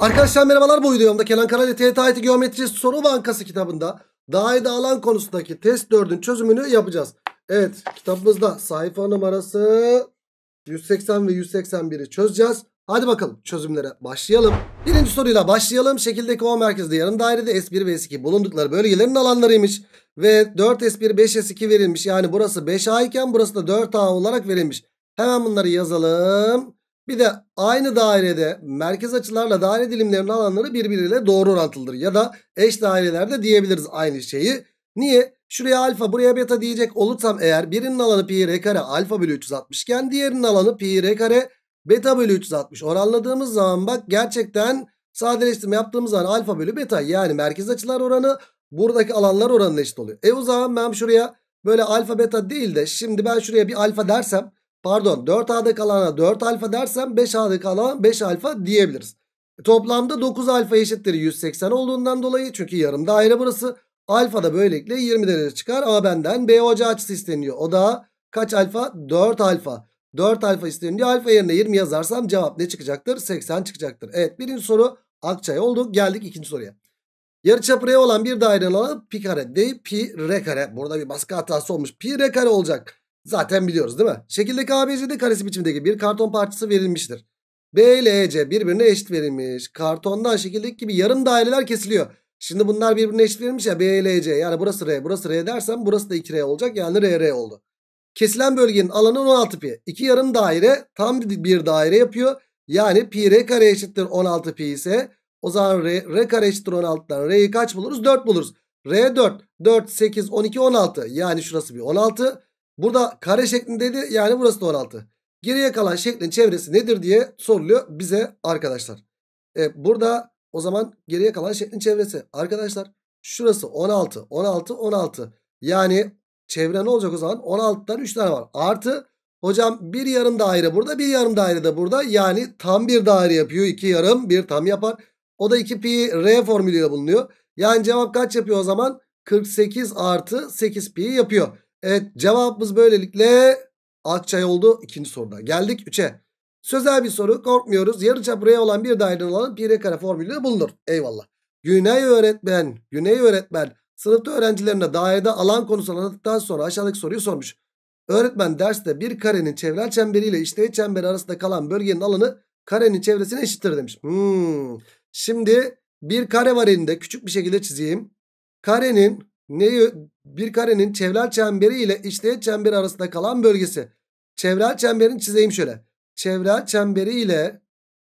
Arkadaşlar merhabalar bu videomda Kenan Karali TYT Geometri Soru Bankası kitabında daire alan konusundaki test 4'ün çözümünü yapacağız. Evet kitabımızda sayfa numarası 180 ve 181'i çözeceğiz. Hadi bakalım çözümlere başlayalım. Birinci soruyla başlayalım. Şekildeki O merkezde yarım dairede S1 ve S2 bulundukları bölgelerin alanlarıymış. Ve 4S1 5S2 verilmiş. Yani burası 5A iken burası da 4A olarak verilmiş. Hemen bunları yazalım. Bir de aynı dairede merkez açılarla daire dilimlerinin alanları birbiriyle doğru orantılıdır. Ya da eş dairelerde diyebiliriz aynı şeyi. Niye? Şuraya alfa buraya beta diyecek olursam eğer birinin alanı pi r kare alfa bölü 360 iken diğerinin alanı pi r kare beta bölü 360 oranladığımız zaman bak gerçekten sadeleştirme yaptığımız zaman alfa bölü beta yani merkez açılar oranı buradaki alanlar oranına eşit oluyor. E o zaman ben şuraya böyle alfa beta değil de şimdi ben şuraya bir alfa dersem pardon 4A'daki alana 4 alfa dersem 5A'daki alana 5 alfa diyebiliriz. E, toplamda 9 alfa eşittir 180 olduğundan dolayı çünkü yarım daire burası. Alfa da böylelikle 20 derece çıkar ama benden B hoca açısı isteniyor. O da kaç alfa? 4 alfa. 4 alfa isteniyor. Alfa yerine 20 yazarsam cevap ne çıkacaktır? 80 çıkacaktır. Evet birinci soru Akçay oldu. Geldik ikinci soruya. Yarıçapı R olan bir dairenin alanı pi kare değil pi r kare. Burada bir baskı hatası olmuş. Pi r kare olacak. Zaten biliyoruz değil mi? Şekildeki ABCD karesi biçimindeki bir karton parçası verilmiştir. B ile EC birbirine eşit verilmiş. Kartondan şekildeki gibi yarım daireler kesiliyor. Şimdi bunlar birbirine eşit verilmiş ya B ile EC. Yani burası R burası R dersem burası da 2R olacak. Yani R R oldu. Kesilen bölgenin alanı 16 pi. İki yarım daire tam bir daire yapıyor. Yani pi r kare eşittir 16 pi ise o zaman r, r kare eşittir 16'dan r'yi kaç buluruz? 4 buluruz. r 4. 4, 8, 12, 16. Yani şurası bir 16. Burada kare şeklindeydi yani burası da 16. Geriye kalan şeklin çevresi nedir diye soruluyor bize arkadaşlar. E, burada o zaman geriye kalan şeklin çevresi. Arkadaşlar şurası 16, 16, 16. Yani çevre ne olacak o zaman? 16'dan 3 tane var. Artı hocam bir yarım daire burada bir yarım daire de burada. Yani tam bir daire yapıyor. 2 yarım bir tam yapar. O da 2 pi r formülüyle bulunuyor. Yani cevap kaç yapıyor o zaman? 48 artı 8 pi yapıyor. Evet cevabımız böylelikle Akçay oldu ikinci soruda. Geldik 3'e. Sözel bir soru korkmuyoruz. Yarıçap R olan bir dairenin alanı pi r kare formülüyle bulunur. Eyvallah. Güney öğretmen, Güney öğretmen sınıfta öğrencilerine dairede alan konusu anlattıktan sonra aşağıdaki soruyu sormuş. Öğretmen derste bir karenin çevrel çemberiyle işteğet çemberi arasında kalan bölgenin alanı karenin çevresine eşittir demiş. Hmm. Şimdi bir kare var elinde küçük bir şekilde çizeyim. Karenin neyi bir karenin çevrel çemberi ile işteğet çemberi arasında kalan bölgesi. Çevrel çemberini çizeyim şöyle. Çevrel çemberi ile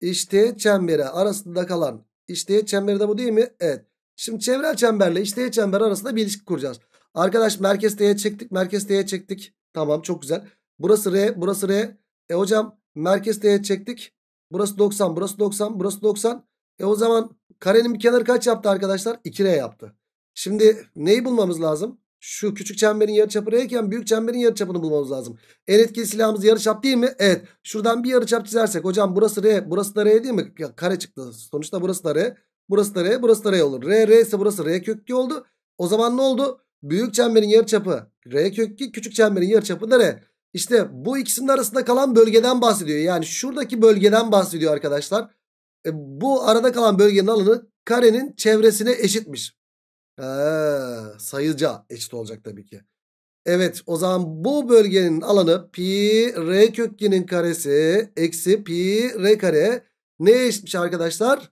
işteğet çemberi arasında kalan işteğet çemberi de bu değil mi? Evet. Şimdi çevrel çemberle işteğet çember arasında bir ilişki kuracağız. Arkadaş merkez T'ye çektik. Merkez T'ye çektik. Tamam çok güzel. Burası R. Burası R. E hocam merkez T'ye çektik. Burası 90. Burası 90. Burası 90. E o zaman karenin bir kenarı kaç yaptı arkadaşlar? 2R yaptı. Şimdi neyi bulmamız lazım? Şu küçük çemberin yarıçapı R iken büyük çemberin yarıçapını bulmamız lazım. En etkili silahımız yarıçap değil mi? Evet. Şuradan bir yarıçap çizersek hocam burası R, burası da R değil mi? Ya, kare çıktı. Sonuçta burası da R, burası da R, burası da R olur. R, R ise burası R kök 2 oldu. O zaman ne oldu? Büyük çemberin yarıçapı R kök 2, küçük çemberin yarıçapı da R. İşte bu ikisinin arasında kalan bölgeden bahsediyor. Yani şuradaki bölgeden bahsediyor arkadaşlar. E, bu arada kalan bölgenin alanı karenin çevresine eşitmiş. He, sayıca eşit olacak tabii ki. Evet o zaman bu bölgenin alanı pi r kökinin karesi eksi pi r kare ne eşitmiş arkadaşlar?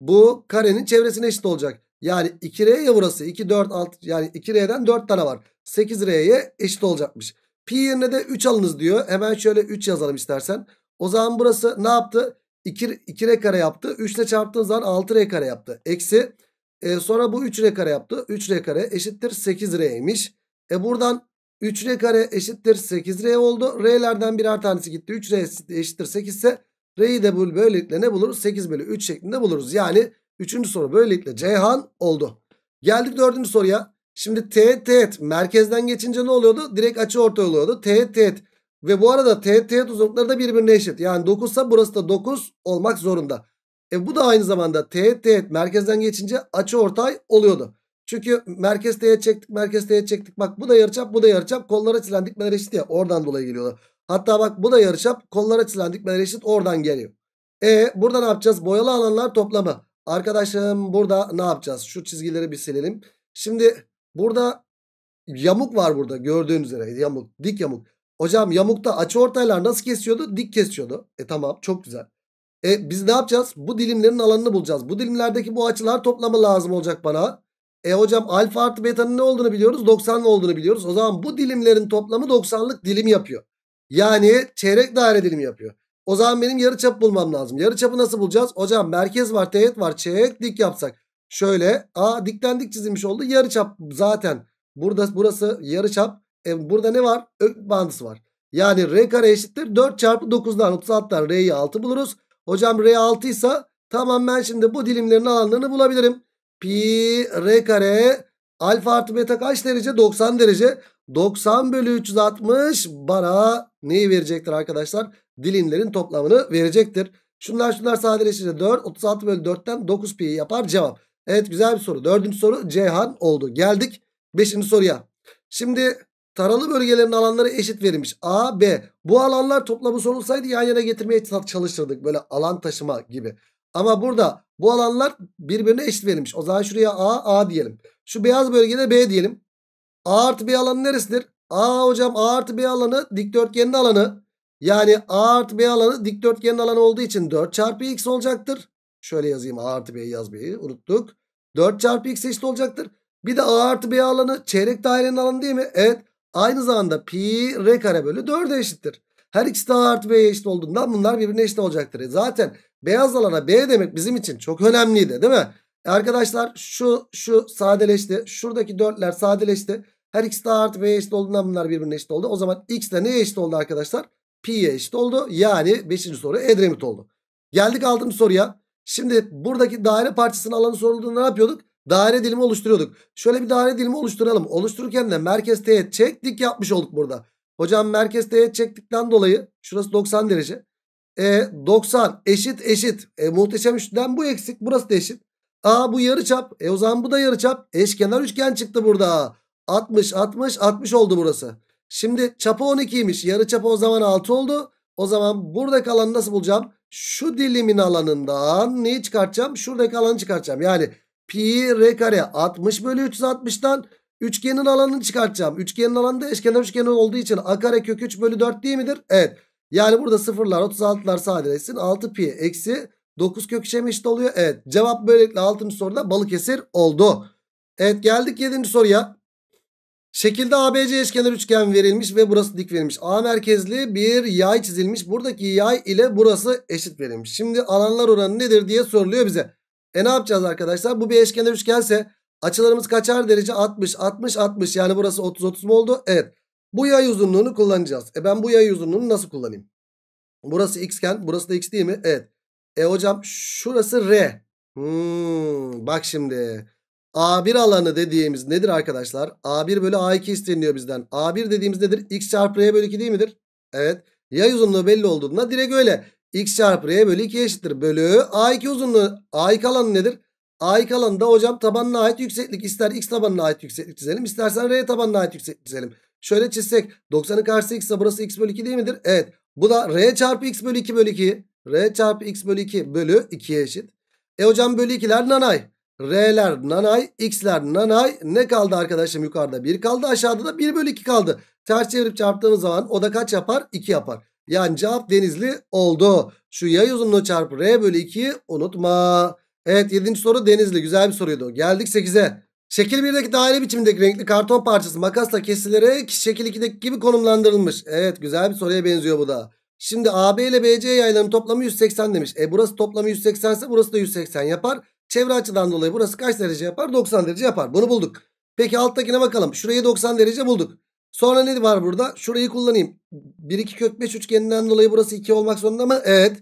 Bu karenin çevresine eşit olacak. Yani 2r ya burası 2 4 6 yani 2r'den 4 tane var. 8r'ye eşit olacakmış. Pi yerine de 3 alınız diyor. Hemen şöyle 3 yazalım istersen. O zaman burası ne yaptı? 2, 2r kare yaptı. 3 ile çarptığın zaman 6r kare yaptı. Eksi e, sonra bu 3R kare yaptı. 3R kare eşittir 8R'ymiş. E buradan 3R kare eşittir 8R oldu. R'lerden birer tanesi gitti. 3R eşittir 8 ise R'yi de böylelikle ne buluruz? 8 bölü 3 şeklinde buluruz. Yani 3. soru böylelikle Ceyhan oldu. Geldik 4. soruya. Şimdi teğet teğet merkezden geçince ne oluyordu? Direkt açı orta oluyordu. Teğet teğet. Ve bu arada teğet teğet uzunlukları da birbirine eşit. Yani 9 ise burası da 9 olmak zorunda. E bu da aynı zamanda teğet teğet merkezden geçince açı ortay oluyordu. Çünkü merkez teğet çektik merkez teğet çektik. Bak bu da yarıçap bu da yarıçap. Kollar açılan dikmeler eşit ya oradan dolayı geliyorlar. Hatta bak bu da yarıçap kollar açılan dikmeler eşit oradan geliyor. E burada ne yapacağız? Boyalı alanlar toplamı. Arkadaşım burada ne yapacağız? Şu çizgileri bir silelim. Şimdi burada yamuk var burada gördüğünüz üzere yamuk dik yamuk. Hocam yamukta açı ortaylar nasıl kesiyordu? Dik kesiyordu. E tamam çok güzel. E biz ne yapacağız? Bu dilimlerin alanını bulacağız. Bu dilimlerdeki bu açılar toplamı lazım olacak bana. E hocam alfa artı beta'nın ne olduğunu biliyoruz. 90 olduğunu biliyoruz. O zaman bu dilimlerin toplamı 90'lık dilim yapıyor. Yani çeyrek daire dilimi yapıyor. O zaman benim yarı çap bulmam lazım. Yarı çapı nasıl bulacağız? Hocam merkez var, teğet var. Çeyrek dik yapsak. Şöyle a dikten dik çizilmiş oldu. Yarı çap zaten. Burada burası yarı çap. E, burada ne var? Ök bandısı var. Yani r kare eşittir 4 çarpı 9'dan 36'dan r'yi 6 buluruz. Hocam r 6 ise tamam ben şimdi bu dilimlerin alanlarını bulabilirim. Pi r kare alfa artı beta kaç derece? 90 derece. 90 bölü 360 bana neyi verecektir arkadaşlar? Dilimlerin toplamını verecektir. Şunlar şunlar sadeleşince 4. 36 bölü 4'ten 9 pi yapar cevap. Evet güzel bir soru. Dördüncü soru Ceyhan oldu. Geldik beşinci soruya. Şimdi taralı bölgelerin alanları eşit verilmiş. A, B. Bu alanlar toplamı sorulsaydı yan yana getirmeye çalışırdık. Böyle alan taşıma gibi. Ama burada bu alanlar birbirine eşit verilmiş. O zaman şuraya A, A diyelim. Şu beyaz bölgede B diyelim. A artı B alanı neresidir? A hocam A artı B alanı dikdörtgenin alanı. Yani A artı B alanı dikdörtgenin alanı olduğu için 4 çarpı X olacaktır. Şöyle yazayım A artı B'yi yazmayı unuttuk. 4 çarpı X eşit olacaktır. Bir de A artı B alanı çeyrek dairenin alanı değil mi? Evet. Aynı zamanda pi r kare bölü 4'e eşittir. Her ikisi de A artı B'ye eşit olduğundan bunlar birbirine eşit olacaktır. E zaten beyaz alana B demek bizim için çok önemliydi değil mi? E arkadaşlar şu şu sadeleşti. Şuradaki dörtler sadeleşti. Her ikisi de A artı B'ye eşit olduğundan bunlar birbirine eşit oldu. O zaman X de neye eşit oldu arkadaşlar? Pi'ye eşit oldu. Yani 5. soru Edremit oldu. Geldik 6. soruya. Şimdi buradaki daire parçasının alanı sorulduğunda ne yapıyorduk? Daire dilimi oluşturuyorduk. Şöyle bir daire dilimi oluşturalım. Oluştururken de merkez teğet çektik yapmış olduk burada. Hocam merkez teğet çektikten dolayı şurası 90 derece. E, 90 eşit eşit. E, muhteşem üçlüden bu eksik. Burası da eşit. A bu yarı çap. E o zaman bu da yarı çap. Eşkenar üçgen çıktı burada. 60 60 60 oldu burası. Şimdi çapı 12'ymiş. Yarı çapı o zaman 6 oldu. O zaman buradaki alanı nasıl bulacağım? Şu dilimin alanından neyi çıkartacağım? Şuradaki alanı çıkartacağım. Yani pi r kare 60 bölü 360'tan üçgenin alanını çıkartacağım. Üçgenin alanı da eşkenar üçgen olduğu için a kare kök 3 bölü 4 değil midir? Evet. Yani burada sıfırlar 36'lar sadeleşsin. 6 pi eksi 9 kök 3'e eşit oluyor? Evet. Cevap böylelikle 6. soruda Balıkesir oldu. Evet geldik 7. soruya. Şekilde ABC eşkenar üçgen verilmiş ve burası dik verilmiş. A merkezli bir yay çizilmiş. Buradaki yay ile burası eşit verilmiş. Şimdi alanlar oranı nedir diye soruluyor bize. E ne yapacağız arkadaşlar? Bu bir eşkenar üçgense açılarımız kaçar derece? 60, 60, 60. Yani burası 30, 30 mu oldu? Evet. Bu yay uzunluğunu kullanacağız. E ben bu yay uzunluğunu nasıl kullanayım? Burası x iken burası da x değil mi? Evet. E hocam şurası r. Hmm, bak şimdi. A1 alanı dediğimiz nedir arkadaşlar? A1 bölü A2 isteniyor bizden. A1 dediğimiz nedir? X çarpı R bölü 2 değil midir? Evet. Yay uzunluğu belli olduğunda direkt öyle. X çarpı R bölü 2 eşittir. Bölü A2 uzunluğu. A2 alanı nedir? A2 alanında hocam tabanına ait yükseklik. ister X tabanına ait yükseklik çizelim. istersen R tabanına ait yükseklik çizelim. Şöyle çizsek 90'ın karşısı X ise burası X bölü 2 değil midir? Evet. Bu da R çarpı X bölü 2 bölü 2. R çarpı X bölü 2 bölü 2'ye eşit. E hocam bölü 2'ler nanay. R'ler nanay, X'ler nanay. Ne kaldı arkadaşım yukarıda? 1 kaldı. Aşağıda da 1 bölü 2 kaldı. Ters çevirip çarptığımız zaman o da kaç yapar? 2 yapar. Yani cevap denizli oldu. Şu yay uzunluğu çarpı R bölü 2'yi unutma. Evet 7. soru denizli. Güzel bir soruydu. Geldik 8'e. Şekil 1'deki daire biçimindeki renkli karton parçası makasla kesilerek şekil 2'deki gibi konumlandırılmış. Evet güzel bir soruya benziyor bu da. Şimdi AB ile BC yaylarının toplamı 180 demiş. E burası toplamı 180 ise burası da 180 yapar. Çevre açıdan dolayı burası kaç derece yapar? 90 derece yapar. Bunu bulduk. Peki alttakine bakalım. Şurayı 90 derece bulduk. Sonra ne var burada? Şurayı kullanayım. 1 2 kök 5 üçgeninden dolayı burası 2 olmak zorunda mı? Evet.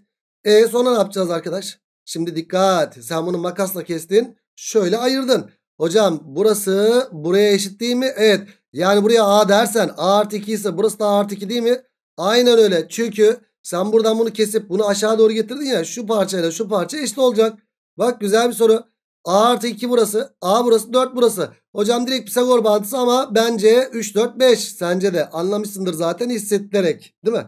E sonra ne yapacağız arkadaş? Şimdi dikkat. Sen bunu makasla kestin. Şöyle ayırdın. Hocam burası buraya eşit değil mi? Evet. Yani buraya A dersen A artı 2 ise burası da A artı 2 değil mi? Aynen öyle. Çünkü sen buradan bunu kesip bunu aşağı doğru getirdin ya. Şu parçayla şu parça eşit olacak. Bak güzel bir soru. A artı 2 burası. A burası 4 burası. Hocam direkt Pisagor bağıntısı ama bence 3 4 5. Sence de anlamışsındır zaten hissettirerek. Değil mi?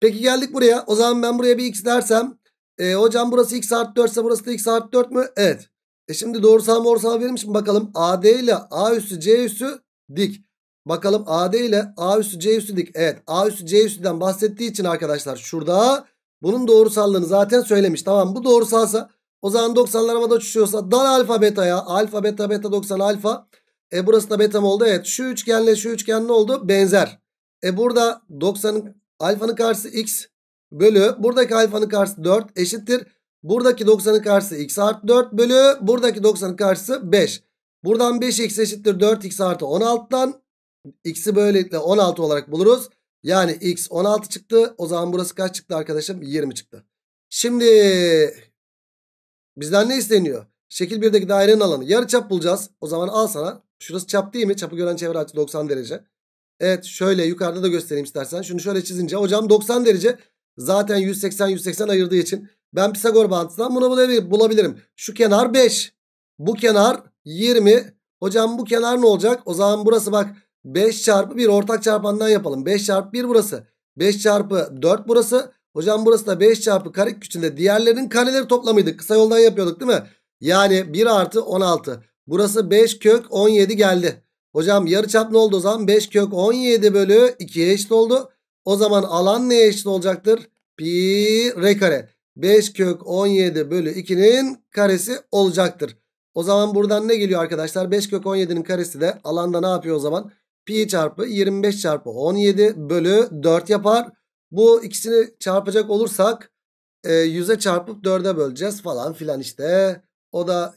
Peki geldik buraya. O zaman ben buraya bir x dersem E, hocam burası x artı 4 ise burası da x artı 4 mü? Evet. E şimdi doğrusal mı orsal verilmiş mi bakalım. AD ile A üssü C üssü dik. Bakalım AD ile A üssü C üssü dik. Evet A üssü C üssüden bahsettiği için arkadaşlar şurada bunun doğrusallığını zaten söylemiş. Tamam bu doğrusalsa o zaman 90'lar havada uçuşuyorsa dal alfa beta'ya. Alfa beta beta 90 alfa. E burası da beta mı oldu? Evet şu üçgenle şu üçgen ne oldu? Benzer. E burada 90'ın alfanın karşısı x bölü buradaki alfanın karşısı 4 eşittir. Buradaki 90'ın karşısı x artı 4 bölü buradaki 90'ın karşısı 5. Buradan 5x eşittir 4x artı 16'dan x'i böylelikle 16 olarak buluruz. Yani x 16 çıktı. O zaman burası kaç çıktı arkadaşım? 20 çıktı. Şimdi bizden ne isteniyor? Şekil 1'deki dairenin alanı. Yarı çap bulacağız. O zaman al sana. Şurası çap değil mi? Çapı gören çevre açı 90 derece. Evet şöyle yukarıda da göstereyim istersen. Şunu şöyle çizince. Hocam 90 derece zaten 180-180 ayırdığı için ben Pisagor bağıntısından bunu bulabilirim. Şu kenar 5. Bu kenar 20. Hocam bu kenar ne olacak? O zaman burası bak 5 çarpı 1 ortak çarpandan yapalım. 5 çarpı 1 burası. 5 çarpı 4 burası. Hocam burası da 5 çarpı kare küçüğünde diğerlerinin kareleri toplamıydı. Kısa yoldan yapıyorduk değil mi? Yani 1 artı 16. Burası 5 kök 17 geldi. Hocam yarıçap ne oldu o zaman? 5 kök 17 bölü 2'ye eşit oldu. O zaman alan neye eşit olacaktır? Pi r kare. 5 kök 17 bölü 2'nin karesi olacaktır. O zaman buradan ne geliyor arkadaşlar? 5 kök 17'nin karesi de alanda ne yapıyor o zaman? Pi çarpı 25 çarpı 17 bölü 4 yapar. Bu ikisini çarpacak olursak e, 100'e çarpıp 4'e böleceğiz falan filan işte. O da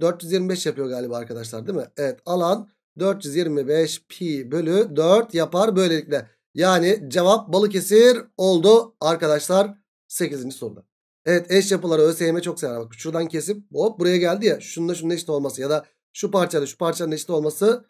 425 yapıyor galiba arkadaşlar değil mi? Evet alan 425 pi bölü 4 yapar böylelikle. Yani cevap Balıkesir oldu arkadaşlar 8. soruda. Evet eş yapıları ÖSYM çok sever. Bak şuradan kesip hop buraya geldi ya. Şununla şunun eşit olması ya da şu parçayla şu parçanın eşit olması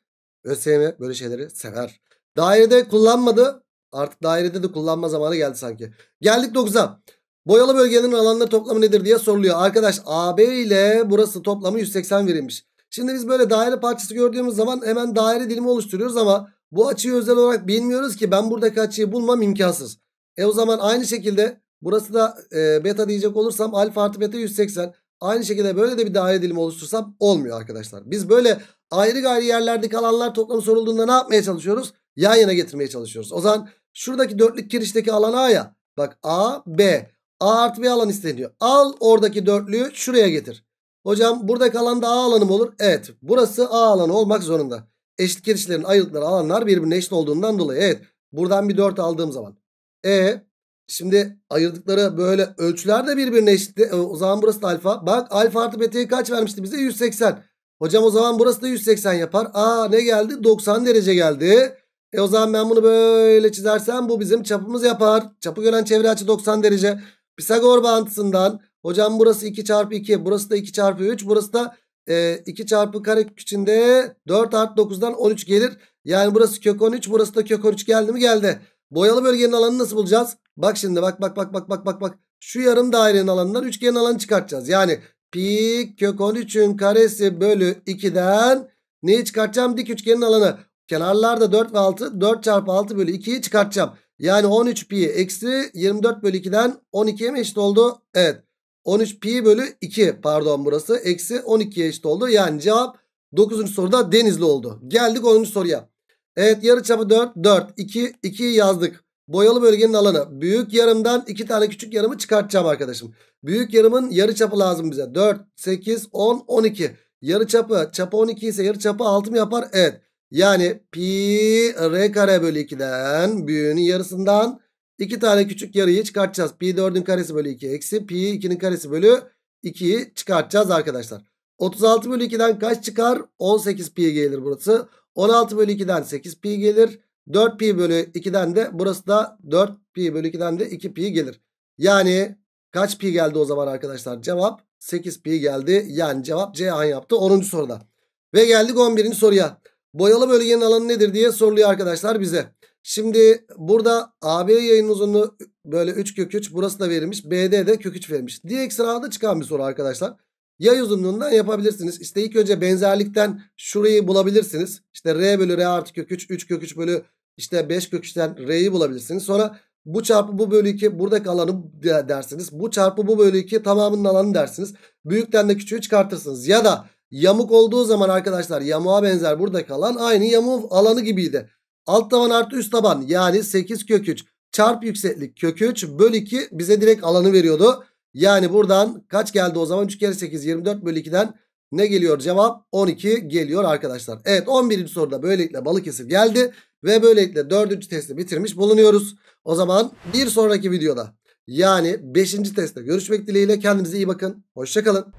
ÖSYM böyle şeyleri sever. Dairede kullanmadı. Artık dairede de kullanma zamanı geldi sanki. Geldik 9'a. Boyalı bölgenin alanları toplamı nedir diye soruluyor. Arkadaş AB ile burası toplamı 180 verilmiş. Şimdi biz böyle daire parçası gördüğümüz zaman hemen daire dilimi oluşturuyoruz ama bu açıyı özel olarak bilmiyoruz ki ben buradaki açıyı bulmam imkansız. E o zaman aynı şekilde burası da e, beta diyecek olursam alfa artı beta 180. Aynı şekilde böyle de bir daire dilimi oluştursam olmuyor arkadaşlar. Biz böyle ayrı gayrı yerlerdeki alanlar toplamı sorulduğunda ne yapmaya çalışıyoruz? Yan yana getirmeye çalışıyoruz. O zaman şuradaki dörtlük kirişteki alan A ya. Bak A, B. A artı B alan isteniyor. Al oradaki dörtlüğü şuraya getir. Hocam buradaki alan da A alanı mı olur? Evet. Burası A alanı olmak zorunda. Eşit kirişlerin ayırdıkları alanlar birbirine eşit olduğundan dolayı. Evet. Buradan bir 4 aldığım zaman. E şimdi ayırdıkları böyle ölçüler de birbirine eşit. E, o zaman burası da alfa. Bak alfa artı beta'yı kaç vermişti bize? 180. Hocam o zaman burası da 180 yapar. Aa ne geldi? 90 derece geldi. E o zaman ben bunu böyle çizersem bu bizim çapımız yapar. Çapı gören çevre açı 90 derece. Pisagor bağıntısından hocam burası 2 çarpı 2 burası da 2 çarpı 3 burası da e, 2 çarpı kare içinde 4 artı 9'dan 13 gelir. Yani burası kök 13 burası da kök 13 geldi mi geldi. Boyalı bölgenin alanını nasıl bulacağız? Bak şimdi bak bak bak bak bak bak bak. Şu yarım dairenin alanından üçgenin alanı çıkartacağız. Yani pi kök 13'ün karesi bölü 2'den neyi çıkartacağım? Dik üçgenin alanı. Kenarlarda 4 ve 6 4 çarpı 6 bölü 2'yi çıkartacağım. Yani 13 pi eksi 24 bölü 2'den 12'ye mi eşit oldu? Evet. 13 pi bölü 2 pardon burası eksi 12'ye eşit oldu. Yani cevap 9. soruda denizli oldu. Geldik 10. soruya. Evet yarıçapı 4 4 2 2 yazdık. Boyalı bölgenin alanı. Büyük yarımdan 2 tane küçük yarımı çıkartacağım arkadaşım. Büyük yarımın yarıçapı lazım bize. 4 8 10 12. Yarıçapı çapı 12 ise yarıçapı 6 mı yapar? Evet. Yani pi r kare bölü 2'den büyüğünün yarısından 2 tane küçük yarıyı çıkartacağız. Pi 4'ün karesi bölü 2 eksi pi 2'nin karesi bölü 2'yi çıkartacağız arkadaşlar. 36 bölü 2'den kaç çıkar? 18 pi gelir burası. 16 bölü 2'den 8 pi gelir. 4 pi bölü 2'den de burası da 4 pi bölü 2'den de 2 pi gelir. Yani kaç pi geldi o zaman arkadaşlar? Cevap 8 pi geldi. Yani cevap C yaptı 10. soruda. Ve geldik 11. soruya. Boyalı bölgenin alanı nedir diye soruluyor arkadaşlar bize. Şimdi burada AB yayın uzunluğu böyle 3 kök 3 burası da verilmiş. BD de kök 3 verilmiş. Diye sırada çıkan bir soru arkadaşlar. Yay uzunluğundan yapabilirsiniz. İşte ilk önce benzerlikten şurayı bulabilirsiniz. İşte R bölü R artı kök 3 3 kök 3 bölü işte 5 kök 3'ten R'yi bulabilirsiniz. Sonra Bu çarpı bu bölü 2 buradaki alanı dersiniz. Bu çarpı bu bölü 2 tamamının alanı dersiniz. Büyükten de küçüğü çıkartırsınız. Ya da yamuk olduğu zaman arkadaşlar yamuğa benzer buradaki alan aynı yamuğun alanı gibiydi. Alt taban artı üst taban yani 8 kök 3 çarp yükseklik kök 3 bölü 2 bize direkt alanı veriyordu. Yani buradan kaç geldi o zaman 3 kere 8 24 bölü 2'den ne geliyor cevap 12 geliyor arkadaşlar. Evet 11. soruda böylelikle Balıkesir geldi ve böylelikle 4. testi bitirmiş bulunuyoruz. O zaman bir sonraki videoda yani 5. testte görüşmek dileğiyle kendinize iyi bakın. Hoşçakalın.